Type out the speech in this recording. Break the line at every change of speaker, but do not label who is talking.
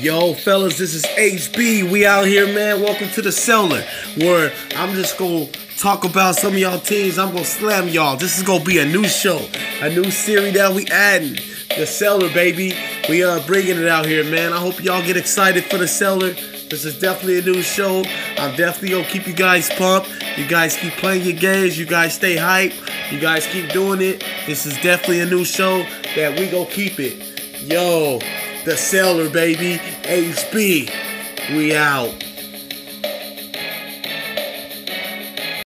Yo, fellas, this is HB. We out here, man. Welcome to the cellar, where I'm just gonna talk about some of y'all teams. I'm gonna slam y'all. This is gonna be a new show, a new series that we adding. The cellar, baby. We are bringing it out here, man. I hope y'all get excited for the cellar. This is definitely a new show. I'm definitely gonna keep you guys pumped. You guys keep playing your games. You guys stay hype. You guys keep doing it. This is definitely a new show that we gonna keep it. Yo, the cellar, baby. HB. We out.